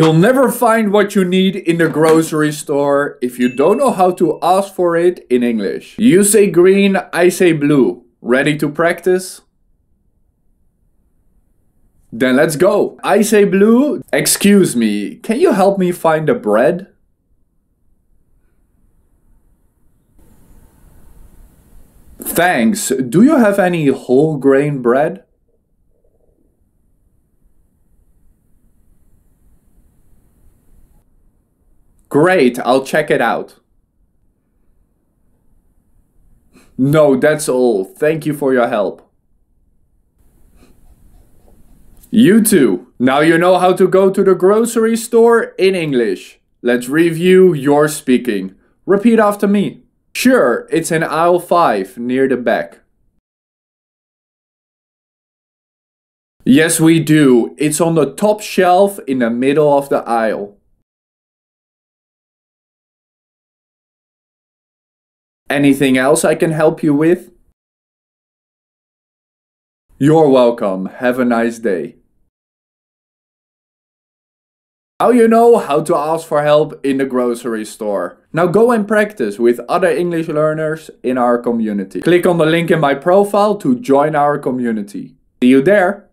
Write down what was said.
You'll never find what you need in the grocery store if you don't know how to ask for it in English. You say green, I say blue. Ready to practice? Then let's go. I say blue. Excuse me, can you help me find the bread? Thanks. Do you have any whole grain bread? Great, I'll check it out. No, that's all. Thank you for your help. You too. Now you know how to go to the grocery store in English. Let's review your speaking. Repeat after me. Sure, it's in aisle 5 near the back. Yes, we do. It's on the top shelf in the middle of the aisle. Anything else I can help you with? You're welcome. Have a nice day. Now you know how to ask for help in the grocery store. Now go and practice with other English learners in our community. Click on the link in my profile to join our community. See you there!